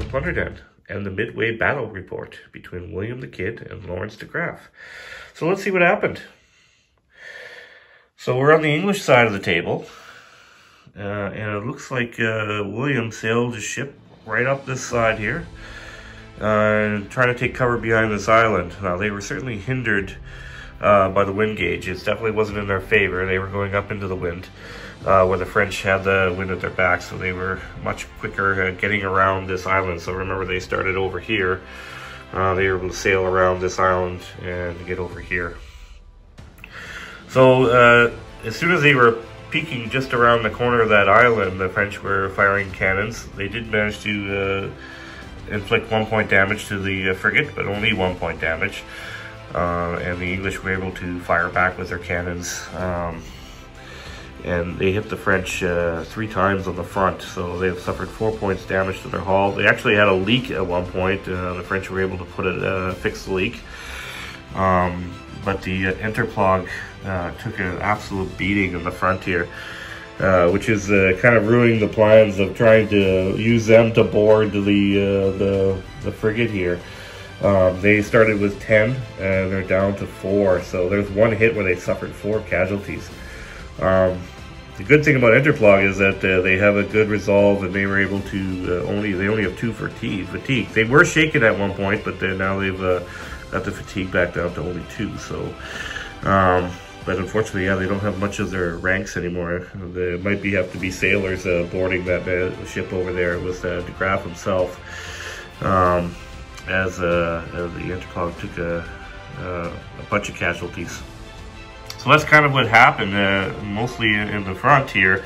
Aberdeen and the Midway Battle Report between William the Kid and Lawrence de Graaf. So let's see what happened. So we're on the English side of the table, uh, and it looks like uh, William sailed his ship right up this side here, uh, trying to take cover behind this island. Now they were certainly hindered uh, by the wind gauge. It definitely wasn't in their favor. They were going up into the wind uh, where the French had the wind at their back, so they were much quicker at getting around this island. So remember, they started over here. Uh, they were able to sail around this island and get over here. So uh, as soon as they were peeking just around the corner of that island, the French were firing cannons. They did manage to uh, inflict one point damage to the uh, frigate, but only one point damage. Uh, and the English were able to fire back with their cannons. Um, and they hit the French uh, three times on the front, so they've suffered four points damage to their hull. They actually had a leak at one point. Uh, the French were able to put it, uh, fix the leak. Um, but the uh, Interplogue uh, took an absolute beating in the front here, uh, which is kind of ruining the plans of trying to use them to board the the, the frigate here. Um, they started with 10 and they're down to 4, so there's one hit where they suffered 4 casualties. Um, the good thing about Interplogue is that uh, they have a good resolve and they were able to uh, only, they only have 2 fatigue. fatigue. They were shaken at one point, but now they've uh, got the fatigue back down to only 2, so... Um, but unfortunately, yeah, they don't have much of their ranks anymore. There might be have to be sailors uh, boarding that uh, ship over there with uh, de Graaf himself. Um, as, uh, as the Interplogue took a, uh, a, bunch of casualties. So that's kind of what happened, uh, mostly in the front here.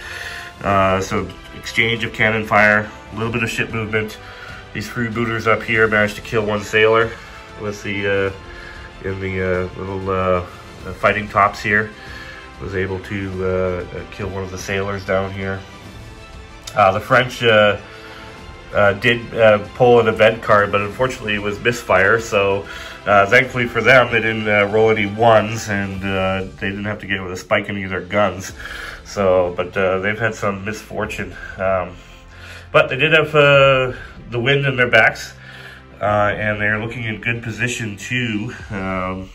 Uh, so exchange of cannon fire, a little bit of ship movement. These freebooters up here managed to kill one sailor with the uh, in the uh, little fighting tops here. Was able to kill one of the sailors down here. the French uh, did uh, pull an event card, but unfortunately it was misfire. So uh, thankfully for them, they didn't uh, roll any ones, and uh, they didn't have to get with a spike any of their guns. So, but uh, they've had some misfortune. Um, but they did have the wind in their backs, and they're looking in good position to um,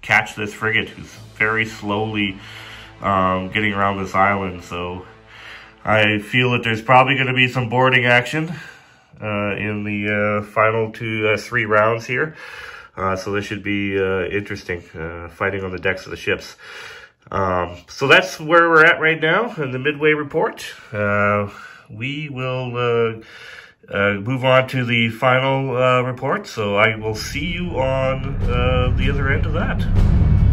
catch this frigate, who's very slowly um, getting around this island. So. I feel that there's probably going to be some boarding action uh, in the uh, final two, uh, three rounds here. Uh, so this should be uh, interesting, uh, fighting on the decks of the ships. Um, so that's where we're at right now in the Midway Report. we will move on to the final report, so I will see you on the other end of that.